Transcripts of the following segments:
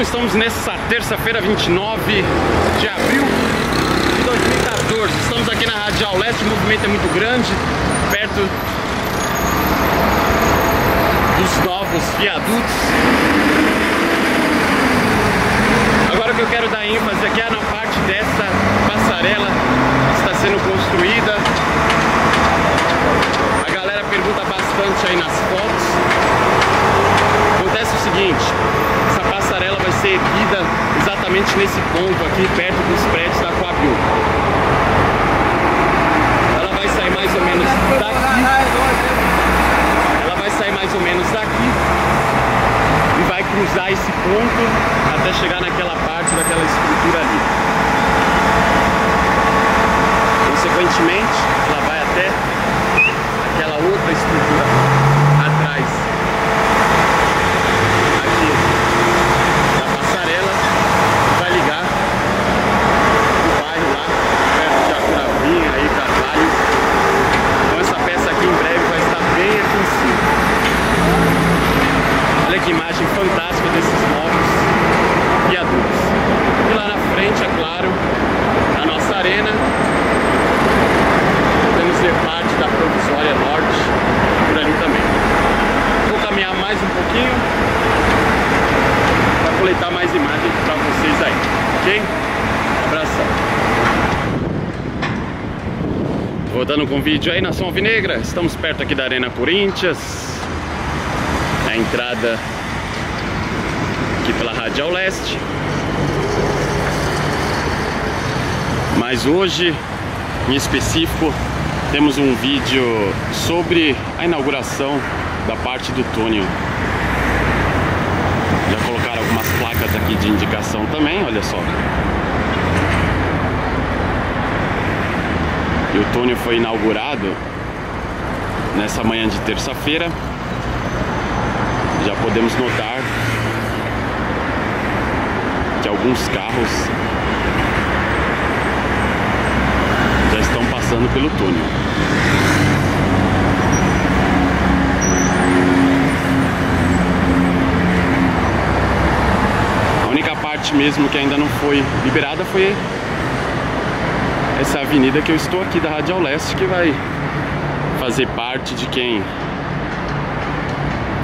estamos nessa terça-feira, 29 de abril de 2014. Estamos aqui na Radial Leste, o movimento é muito grande, perto dos novos viadutos. Agora o que eu quero dar ênfase aqui é na parte dessa passarela que está sendo construída. A galera pergunta bastante aí nas fotos. Acontece o seguinte, essa passarela vai ser erguida nesse ponto aqui, perto dos prédios da Coabil. Ela vai sair mais ou menos daqui. Ela vai sair mais ou menos daqui e vai cruzar esse ponto até chegar naquela parte daquela estrutura ali. Consequentemente, ela vai até aquela outra estrutura atrás aqui da passarela vai ligar o bairro lá perto de Acuravinha aí Carvalho então essa peça aqui em breve vai estar bem aqui em cima olha que imagem fantástica desses novos viadutos e lá na frente é claro a nossa arena podemos ver parte da provisória norte por ali também vou caminhar mais um pouquinho para coletar mais imagens para vocês aí, ok? Abração. Voltando com o vídeo aí, Nação Alvinegra, estamos perto aqui da Arena Corinthians, a entrada aqui pela Radial Leste. Mas hoje, em específico, temos um vídeo sobre a inauguração da parte do túnel. Já colocaram algumas placas aqui de indicação também, olha só. E o túnel foi inaugurado nessa manhã de terça-feira. Já podemos notar que alguns carros já estão passando pelo túnel. A única parte mesmo que ainda não foi liberada foi essa avenida que eu estou aqui da Radial Leste que vai fazer parte de quem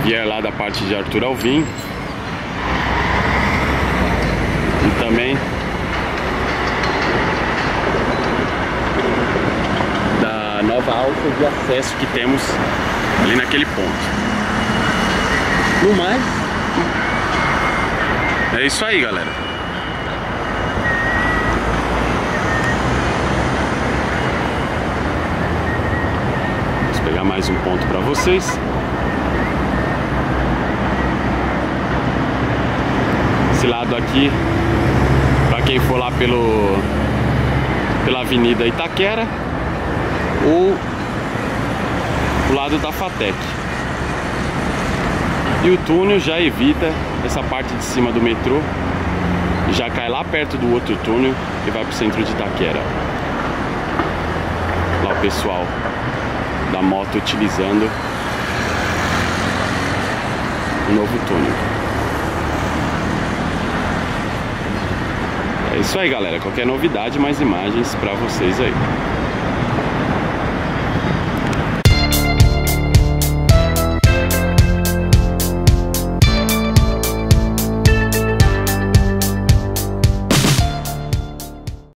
vier lá da parte de Arthur Alvim e também da nova alta de acesso que temos ali naquele ponto. No mais, é isso aí, galera. Vamos pegar mais um ponto para vocês. Esse lado aqui, para quem for lá pelo pela Avenida Itaquera ou o lado da Fatec. E o túnel já evita essa parte de cima do metrô já cai lá perto do outro túnel e vai para o centro de Itaquera. Lá o pessoal da moto utilizando o novo túnel. É isso aí, galera. Qualquer novidade, mais imagens para vocês aí.